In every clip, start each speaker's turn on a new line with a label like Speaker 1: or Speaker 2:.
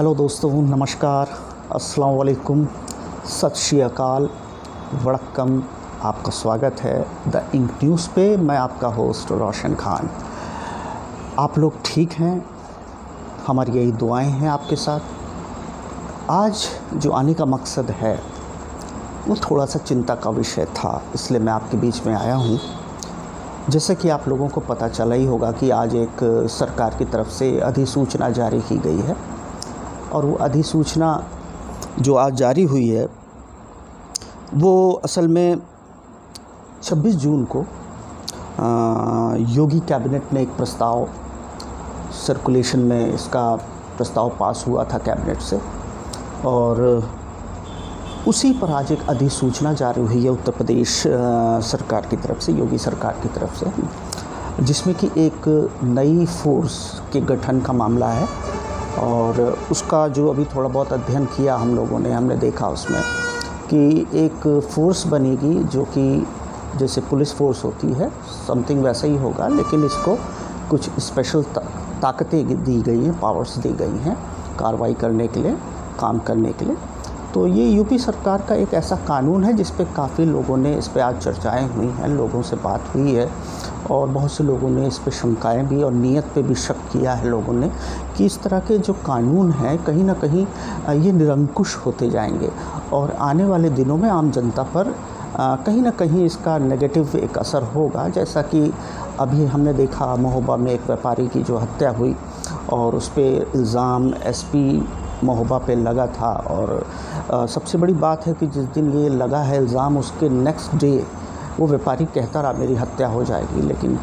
Speaker 1: Hello दोस्तों, नमस्कार। अस्सलाम वालेकुम। सत श्री अकाल। वड़क्कम। आपका स्वागत है द इंक न्यूज़ पे। मैं आपका होस्ट रोशन खान। आप लोग ठीक हैं? हमारी यही दुआएँ हैं आपके साथ। आज जो आने का मकसद है, वो थोड़ा सा चिंता का विषय था, इसलिए मैं आपके बीच में आया हूँ। जैसे कि आप लोगों को पता चला ही होगा कि आज एक सरकार की तरफ़ से अधिसूचना जारी की गई है। और वो अधिसूचना जो आज जारी हुई है वो असल में 26 जून को आ, योगी कैबिनेट ने एक प्रस्ताव सर्कुलेशन में इसका प्रस्ताव पास हुआ था कैबिनेट से। और उसी पर आज एक अधिसूचना जारी हुई है उत्तर प्रदेश सरकार की तरफ़ से योगी सरकार की तरफ़ से जिसमें कि एक नई फोर्स के गठन का मामला है। और उसका जो अभी थोड़ा बहुत अध्ययन किया हम लोगों ने हमने देखा उसमें कि एक फ़ोर्स बनेगी जो कि जैसे पुलिस फोर्स होती है समथिंग वैसा ही होगा लेकिन इसको कुछ स्पेशल ता, ताकतें दी गई हैं पावर्स दी गई हैं कार्रवाई करने के लिए काम करने के लिए। तो ये यूपी सरकार का एक ऐसा कानून है जिस पे काफ़ी लोगों ने इस पर आज चर्चाएँ हुई हैं, लोगों से बात हुई है और बहुत से लोगों ने इस पर शंकाएँ भी और नीयत पे भी शक किया है लोगों ने कि इस तरह के जो कानून हैं, कहीं ना कहीं ये निरंकुश होते जाएँगे और आने वाले दिनों में आम जनता पर कहीं ना कहीं इसका नेगेटिव एक असर होगा। जैसा कि अभी हमने देखा, महोबा में एक व्यापारी की जो हत्या हुई और उस पर इल्ज़ाम, एसपी महोबा पे लगा था और आ, सबसे बड़ी बात है कि जिस दिन ये लगा है इल्ज़ाम उसके नेक्स्ट डे वो व्यापारी कहता रहा मेरी हत्या हो जाएगी। लेकिन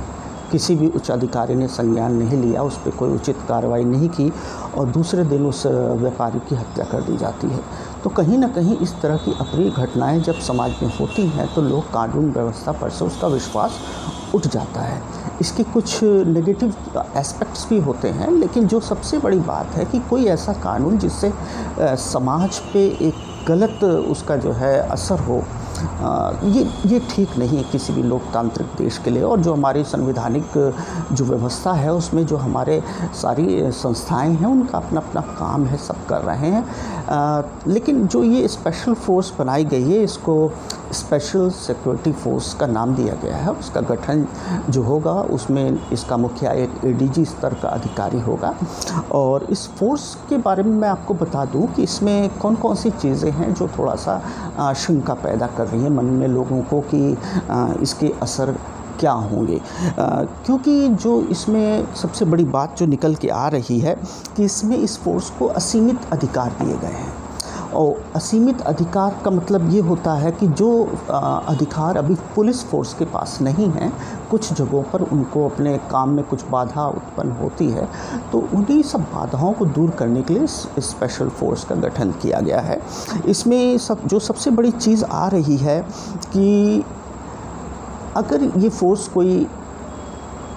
Speaker 1: किसी भी उच्च अधिकारी ने संज्ञान नहीं लिया उस पर कोई उचित कार्रवाई नहीं की और दूसरे दिन उस व्यापारी की हत्या कर दी जाती है। तो कहीं ना कहीं इस तरह की अप्रिय घटनाएँ जब समाज में होती हैं तो लोग कानून व्यवस्था पर से उसका विश्वास उठ जाता है। इसके कुछ नेगेटिव एस्पेक्ट्स भी होते हैं लेकिन जो सबसे बड़ी बात है कि कोई ऐसा कानून जिससे समाज पे एक गलत उसका जो है असर हो ये ये ठीक नहीं है किसी भी लोकतांत्रिक देश के लिए और जो हमारी संवैधानिक जो व्यवस्था है उसमें जो हमारे सारी संस्थाएँ हैं उनका अपना अपना काम है सब कर रहे हैं। आ, लेकिन जो ये स्पेशल फोर्स बनाई गई है इसको स्पेशल सिक्योरिटी फोर्स का नाम दिया गया है। उसका गठन जो होगा, उसमें इसका मुखिया एक एडीजी स्तर का अधिकारी होगा। और इस फोर्स के बारे में मैं आपको बता दूँ कि इसमें कौन कौन सी चीज़ें हैं जो थोड़ा सा शंका पैदा कर रही हैं मन में लोगों को कि इसके असर क्या होंगे। क्योंकि जो इसमें सबसे बड़ी बात जो निकल के आ रही है कि इसमें इस फोर्स को असीमित अधिकार दिए गए हैं। और असीमित अधिकार का मतलब ये होता है कि जो अधिकार अभी पुलिस फोर्स के पास नहीं है, कुछ जगहों पर उनको अपने काम में कुछ बाधा उत्पन्न होती है तो उन्हीं सब बाधाओं को दूर करने के लिए स्पेशल फोर्स का गठन किया गया है। इसमें सब, जो सबसे बड़ी चीज़ आ रही है कि अगर ये फोर्स कोई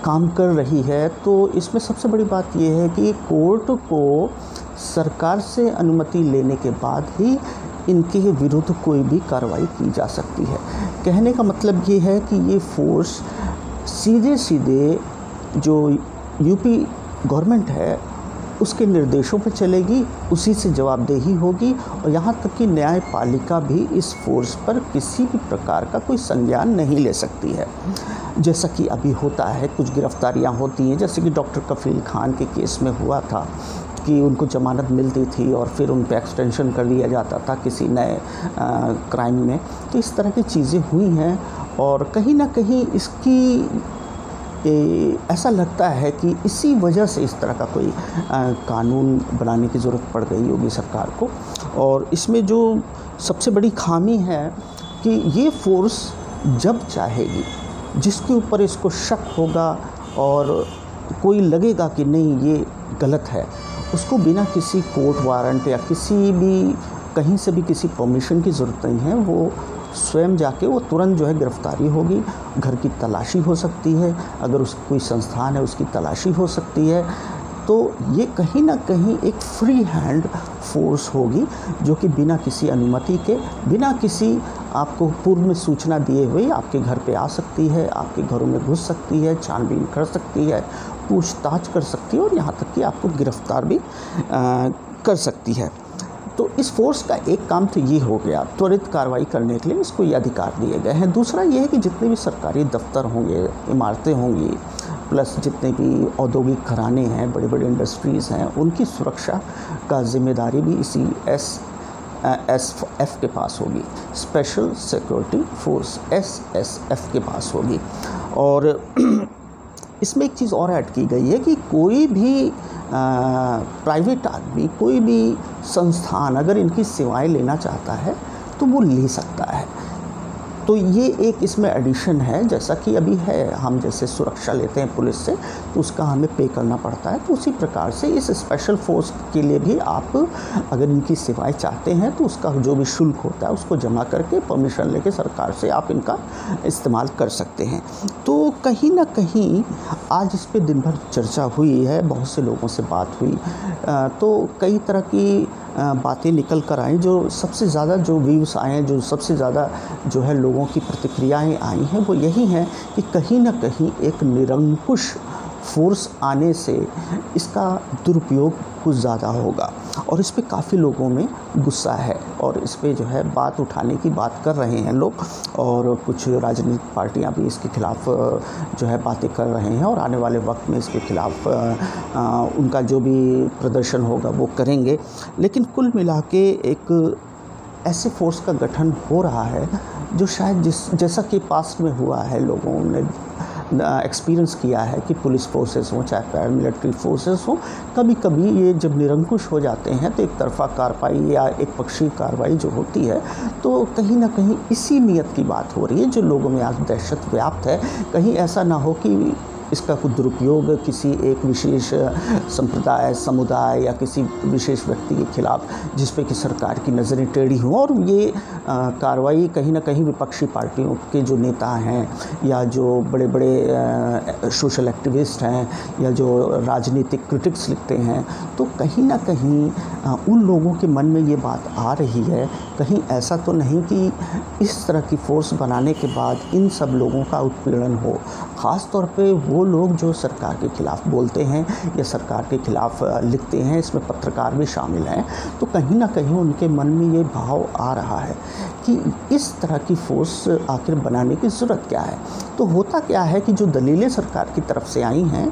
Speaker 1: काम कर रही है तो इसमें सबसे बड़ी बात यह है कि कोर्ट को सरकार से अनुमति लेने के बाद ही इनके विरुद्ध कोई भी कार्रवाई की जा सकती है। कहने का मतलब ये है कि ये फोर्स सीधे सीधे जो यूपी गवर्नमेंट है, उसके निर्देशों पर चलेगी, उसी से जवाबदेही होगी और यहाँ तक कि न्यायपालिका भी इस फोर्स पर किसी भी प्रकार का कोई संज्ञान नहीं ले सकती है। जैसा कि अभी होता है, कुछ गिरफ्तारियाँ होती हैं, जैसे कि डॉक्टर कफील खान के केस में हुआ था। कि उनको ज़मानत मिलती थी और फिर उन पर एक्सटेंशन कर दिया जाता था किसी नए क्राइम में। तो इस तरह की चीज़ें हुई हैं और कहीं ना कहीं इसकी ए, ऐसा लगता है कि इसी वजह से इस तरह का कोई आ, कानून बनाने की ज़रूरत पड़ गई योगी सरकार को। और इसमें जो सबसे बड़ी खामी है कि ये फोर्स जब चाहेगी जिसके ऊपर इसको शक होगा और कोई लगेगा कि नहीं, ये गलत है। उसको बिना किसी कोर्ट वारंट या किसी भी, कहीं से भी किसी परमिशन की ज़रूरत नहीं है। वो स्वयं जाके वो तुरंत जो है गिरफ्तारी होगी। घर की तलाशी हो सकती है। अगर उस, कोई संस्थान है, उसकी तलाशी हो सकती है। तो ये कहीं ना कहीं एक फ्री हैंड फोर्स होगी, जो कि बिना किसी अनुमति के, बिना किसी आपको पूर्व में सूचना दिए हुए आपके घर पे आ सकती है, आपके घरों में घुस सकती है, छानबीन कर सकती है। पूछताछ कर सकती है और यहाँ तक कि आपको गिरफ़्तार भी आ, कर सकती है। तो इस फोर्स का एक काम तो ये हो गया त्वरित कार्रवाई करने के लिए इसको ये अधिकार दिए गए हैं। दूसरा ये है कि जितने भी सरकारी दफ्तर होंगे इमारतें होंगी प्लस जितने भी औद्योगिक घराने हैं बड़े बड़े इंडस्ट्रीज़ हैं उनकी सुरक्षा का ज़िम्मेदारी भी इसी एस एस एफ़ के पास होगी। Special security force S S F के पास होगी। और इसमें एक चीज़ और ऐड की गई है कि कोई भी प्राइवेट आदमी, कोई भी संस्थान अगर इनकी सेवाएँ लेना चाहता है तो वो ले सकता है। तो ये एक इसमें एडिशन है, जैसा कि अभी है, हम जैसे सुरक्षा लेते हैं पुलिस से तो उसका हमें पे करना पड़ता है तो उसी प्रकार से इस स्पेशल फोर्स के लिए भी आप अगर इनकी सेवाएँ चाहते हैं तो उसका जो भी शुल्क होता है, उसको जमा करके परमिशन लेके सरकार से आप इनका इस्तेमाल कर सकते हैं। तो कहीं ना कहीं आज इस पर दिन भर चर्चा हुई है, बहुत से लोगों से बात हुई। तो कई तरह की बातें निकल कर आई जो सबसे ज़्यादा जो व्यूज़ आए हैं, जो सबसे ज़्यादा जो है लोगों की प्रतिक्रियाएँ आई हैं, वो यही हैं कि कहीं ना कहीं एक निरंकुश फोर्स आने से इसका दुरुपयोग कुछ ज़्यादा होगा। और इस पर काफ़ी लोगों में गुस्सा है और इस पर जो है बात उठाने की बात कर रहे हैं लोग और कुछ राजनीतिक पार्टियाँ भी इसके ख़िलाफ़ जो है बातें कर रहे हैं और आने वाले वक्त में इसके ख़िलाफ़ उनका जो भी प्रदर्शन होगा वो करेंगे। लेकिन कुल मिला के एक ऐसे फोर्स का गठन हो रहा है जो शायद जिस, जैसा कि पास्ट में हुआ है लोगों ने एक्सपीरियंस किया है कि पुलिस फोर्सेस हों, चाहे पैरामिलिट्री फोर्सेस हों कभी कभी ये जब निरंकुश हो जाते हैं तो एक तरफा कार्रवाई या एक पक्षी कार्रवाई जो होती है तो कहीं ना कहीं इसी नीयत की बात हो रही है, जो लोगों में आज दहशत व्याप्त है। कहीं ऐसा ना हो कि इसका कुछ दुरुपयोग किसी एक विशेष संप्रदाय, समुदाय या किसी विशेष व्यक्ति के खिलाफ जिस पे कि सरकार की नज़रें टेढ़ी हों और ये कार्रवाई कहीं ना कहीं विपक्षी पार्टियों के जो नेता हैं या जो बड़े बड़े सोशल एक्टिविस्ट हैं या जो राजनीतिक क्रिटिक्स लिखते हैं तो कहीं ना कहीं उन लोगों के मन में ये बात आ रही है। कहीं ऐसा तो नहीं कि इस तरह की फोर्स बनाने के बाद इन सब लोगों का उत्पीड़न हो। ख़ास तौर पे वो लोग जो सरकार के ख़िलाफ़ बोलते हैं या सरकार के ख़िलाफ़ लिखते हैं, इसमें पत्रकार भी शामिल हैं तो कहीं ना कहीं उनके मन में ये भाव आ रहा है कि इस तरह की फोर्स आखिर बनाने की ज़रूरत क्या है? तो होता क्या है कि जो दलीलें सरकार की तरफ़ से आई हैं,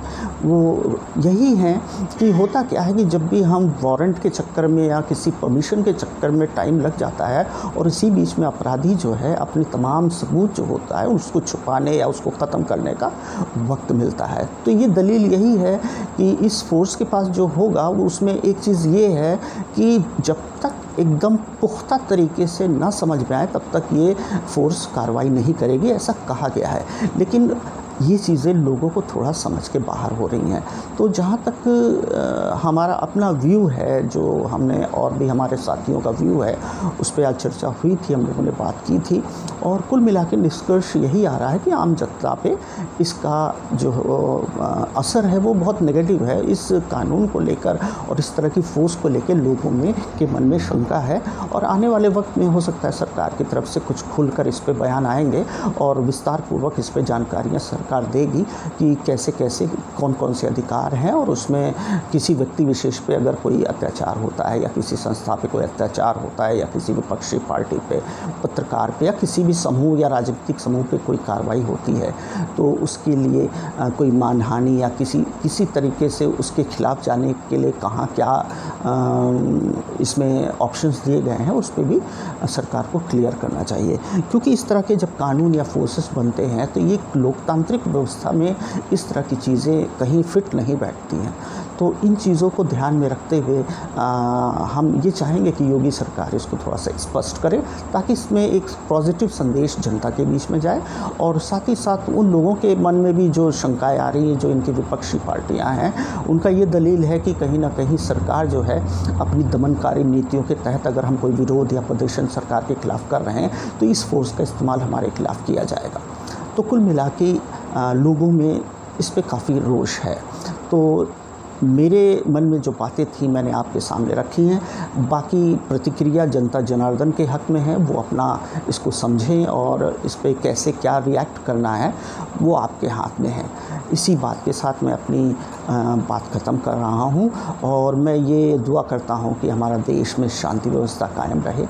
Speaker 1: वो यही हैं कि होता क्या है कि जब भी हम वारंट के चक्कर में या किसी परमिशन के चक्कर में टाइम लग जाता है और इसी बीच में अपराधी जो है, अपने तमाम सबूत जो होता है, उसको छुपाने या उसको ख़त्म करने का वक्त मिलता है। तो ये दलील यही है कि इस फोर्स के पास जो होगा उसमें एक चीज़ ये है कि जब तक एकदम पुख्ता तरीके से ना समझ में आए, तब तक ये फोर्स कार्रवाई नहीं करेगी, ऐसा कहा गया है। लेकिन ये चीज़ें लोगों को थोड़ा समझ के बाहर हो रही हैं। तो जहाँ तक हमारा अपना व्यू है, जो हमने और भी हमारे साथियों का व्यू है, उस पर आज चर्चा हुई थी, हम लोगों ने बात की थी। और कुल मिला के निष्कर्ष यही आ रहा है कि आम जनता पे इसका जो असर है, वो बहुत नेगेटिव है। इस कानून को लेकर और इस तरह की फोर्स को लेकर लोगों में, के मन में शंका है। और आने वाले वक्त में हो सकता है सरकार की तरफ़ से कुछ खुलकर इस पर बयान आएँगे और विस्तार पूर्वक इस पर जानकारियाँ सर सरकार देगी कि कैसे कैसे कौन कौन से अधिकार हैं और उसमें किसी व्यक्ति विशेष पे अगर कोई अत्याचार होता है या किसी संस्था पे कोई अत्याचार होता है या किसी विपक्षी पार्टी पे, पत्रकार पे या किसी भी समूह या राजनीतिक समूह पे कोई कार्रवाई होती है तो उसके लिए कोई मानहानि या किसी किसी तरीके से उसके खिलाफ जाने के लिए कहाँ क्या इसमें ऑप्शंस दिए गए हैं, उस पर भी सरकार को क्लियर करना चाहिए। क्योंकि इस तरह के जब कानून या फोर्सेस बनते हैं तो ये लोकतांत्रिक व्यवस्था में इस तरह की चीज़ें कहीं फिट नहीं बैठती हैं। तो इन चीज़ों को ध्यान में रखते हुए आ, हम ये चाहेंगे कि योगी सरकार इसको थोड़ा सा स्पष्ट करे ताकि इसमें एक पॉजिटिव संदेश जनता के बीच में जाए और साथ ही साथ उन लोगों के मन में भी जो शंकाएँ आ रही हैं जो इनकी विपक्षी पार्टियाँ हैं उनका ये दलील है कि कहीं ना कहीं सरकार जो है अपनी दमनकारी नीतियों के तहत अगर हम कोई विरोध या प्रदर्शन सरकार के खिलाफ़ कर रहे हैं तो इस फोर्स का इस्तेमाल हमारे खिलाफ़ किया जाएगा। तो कुल मिला के लोगों में इस पर काफ़ी रोष है। तो मेरे मन में जो बातें थी मैंने आपके सामने रखी हैं। बाकी प्रतिक्रिया जनता जनार्दन के हक में है, वो अपना इसको समझें और इस पर कैसे क्या रिएक्ट करना है, वो आपके हाथ में है। इसी बात के साथ मैं अपनी बात ख़त्म कर रहा हूँ और मैं ये दुआ करता हूँ कि हमारा देश में शांति व्यवस्था कायम रहे,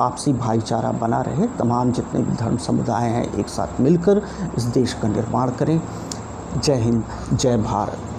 Speaker 1: आपसी भाईचारा बना रहे, तमाम जितने भी धर्म समुदाय हैं एक साथ मिलकर इस देश का निर्माण करें। जय हिंद, जय भारत।